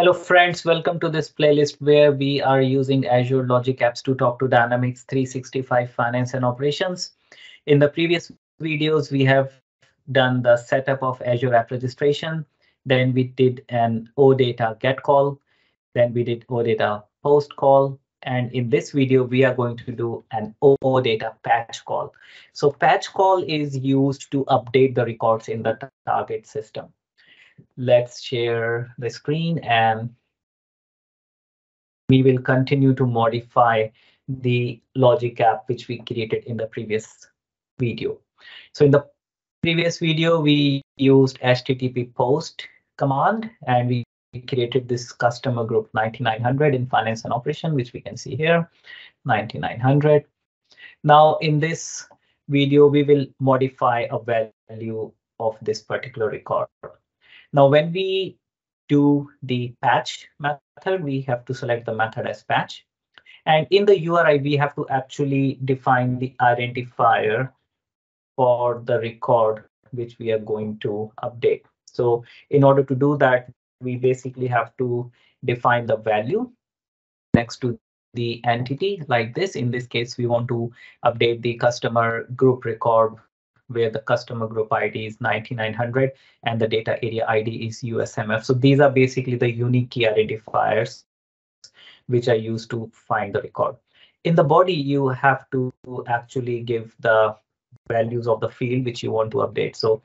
Hello friends, welcome to this playlist where we are using Azure Logic Apps to talk to Dynamics 365 Finance and Operations. In the previous videos, we have done the setup of Azure App Registration. Then we did an OData get call. Then we did OData post call. And in this video, we are going to do an OData patch call. So patch call is used to update the records in the target system let's share the screen and we will continue to modify the logic app which we created in the previous video. So in the previous video, we used HTTP post command and we created this customer group 9900 in finance and operation, which we can see here, 9900. Now in this video, we will modify a value of this particular record. Now, when we do the patch method, we have to select the method as patch. And in the URI, we have to actually define the identifier for the record which we are going to update. So in order to do that, we basically have to define the value next to the entity like this. In this case, we want to update the customer group record where the customer group ID is 9900 and the data area ID is USMF. So these are basically the unique key identifiers which are used to find the record. In the body, you have to actually give the values of the field which you want to update. So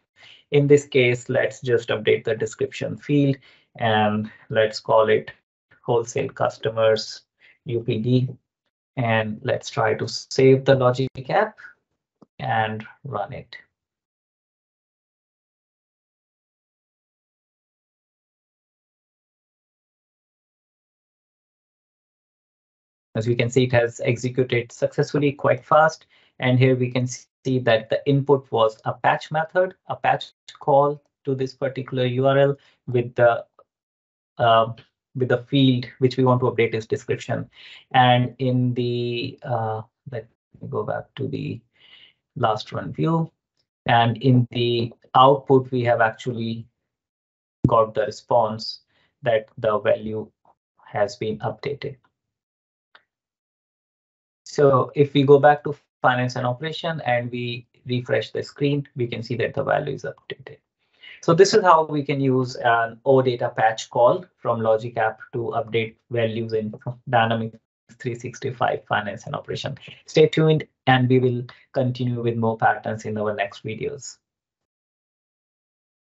in this case, let's just update the description field and let's call it wholesale customers UPD. And let's try to save the logic app and run it. As we can see, it has executed successfully quite fast. And here we can see that the input was a patch method, a patch call to this particular URL with the uh, with the field which we want to update its description. And in the uh, let me go back to the last run view. And in the output, we have actually got the response that the value has been updated. So if we go back to finance and operation and we refresh the screen, we can see that the value is updated. So this is how we can use an OData patch call from Logic App to update values in Dynamics 365 finance and operation. Stay tuned and we will continue with more patterns in our next videos.